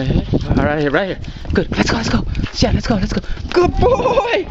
All right, right here. Good. Let's go. Let's go. Yeah, let's go. Let's go. Good boy.